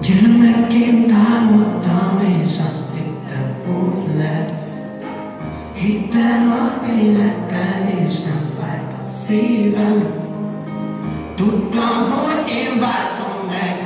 Gyermekként álmodtam, és azt hittem, úgy lesz. Hittem az életben, és nem fájt a szívem. Tudtam, hogy én vártam meg,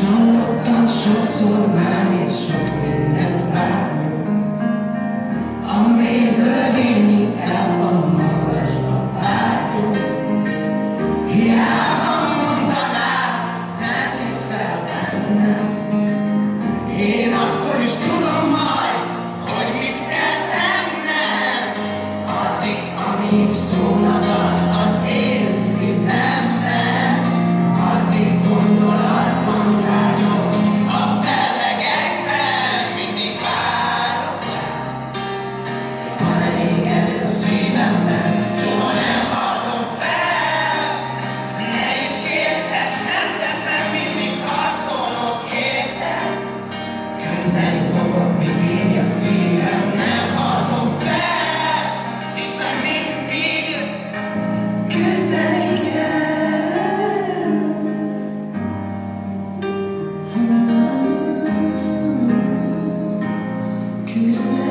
Csalódtam sokszor már, és sok mindent bánok, amiből én inkább a magasba vágyok. Hiába mondanád, nem hiszel bennem, én akkor is tudom majd, hogy mit kell tennem, addig, amíg szó. You.